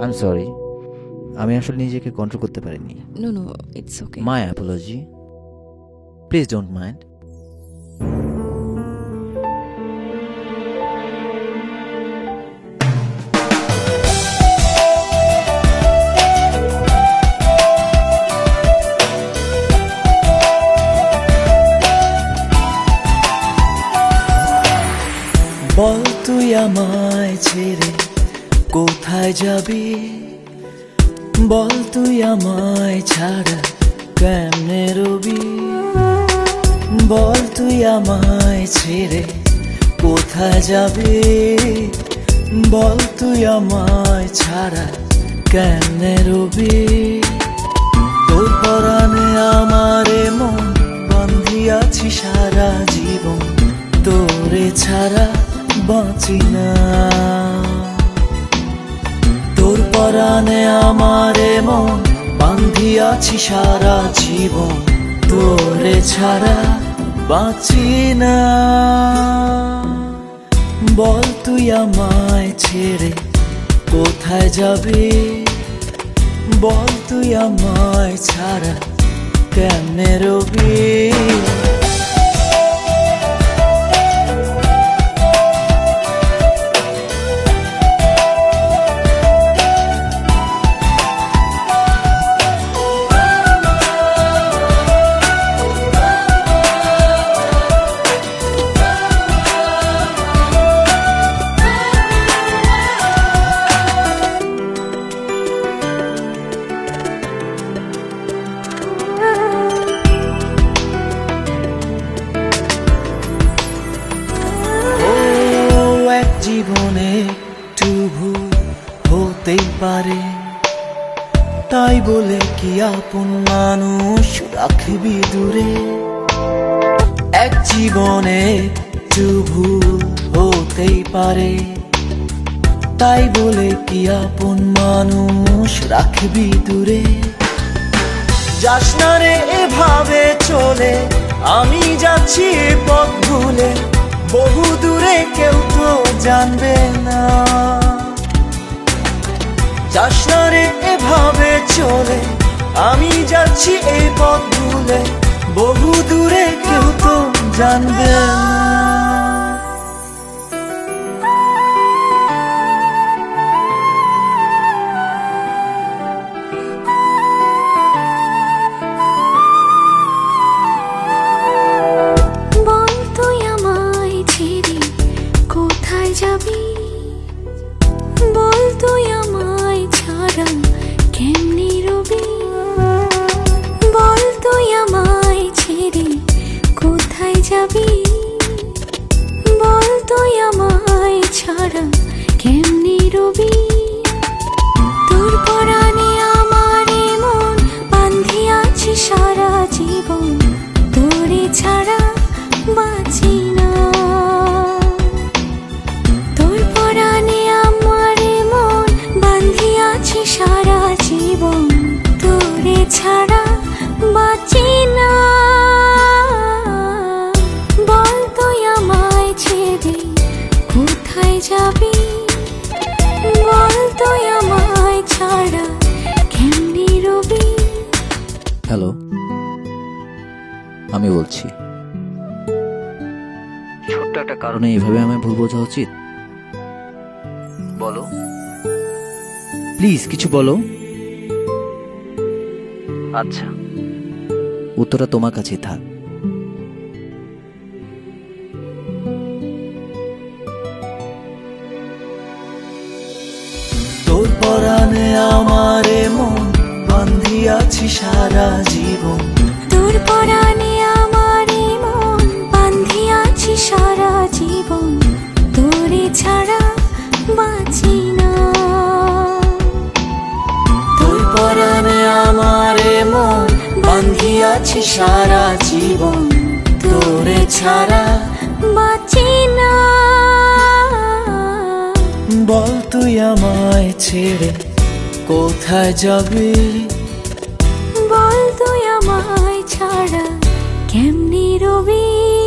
I am sorry আমি আসলে নিজেকে কন্ট্রোল করতে পারিনি। No no it's okay my apology please don't mind বল তুই আমায় ছেড়ে কোথায় যাবি? বল তুই আমায় ছাড়া কেমনে রবি? বল তুই আমায় ছেড়ে কোথায় যাবি? বল তুই আমায় ছাড়া কেমনে রবি? তোর পরাণে আমারে মন বান্ধিয়াছি সারা জীবন। তোরে ছাড়া বাঁচি না। তোর পরাণে আমারে মন বান্ধিয়াছি সারা জীবন। তোরে ছাড়া বাঁচি না। বল তুই আমায় ছেড়ে কোথায় যাবে? বল তুই আমায় ছাড়া কেমনে রবি? জীবনে একটু ভুল হতেই পারে। তাই বলে কি আপন মানুষ রাখবি দূরে? এক জীবনে ভুল হতেই পারে। তাই বলে কি আপন মানুষ রাখবি দূরে? যাস না রে এভাবে চলে, আমি যাচ্ছি পথ ভুলে। বহু দূরে কেউ তো জানবে না। যাস না রে, এভাবে চলে, আমি যাচ্ছি এই পথ ভুলে, বহু দূরে কেউ তো জানবে না। কোথায় যাবি? বল তুই আমায় ছাড়া কেমনি রবি? তোর পরাণে আমার মন বান্ধিয়াছি সারা জীবন, তোরে ছাড়া বাঁচি সারা জীবন, তোরে ছাড়া বাঁচি হ্যালো। আমি বলছি। ছোট্ট একটা কারণে এইভাবে আমায় ভুল বোঝা উচিত? বলো। প্লিজ, কিছু বলো। আচ্ছা। উত্তরটা তোমার কাছেই থাক। তোর মন বান্ধিয়াছি সারা জীবন। তোর পরাণে আমার মন বান্ধিয়াছি সারা জীবন। তোরে ছাড়া বাঁচি না। তোর পরাণে আমারে মন বান্ধিয়াছি সারা জীবন। তোরে ছাড়া বাঁচি না। বল তুই আমায় ছেড়ে কোথায় যাবি? বল তুই আমায় ছাড়া। কেমনি রবি?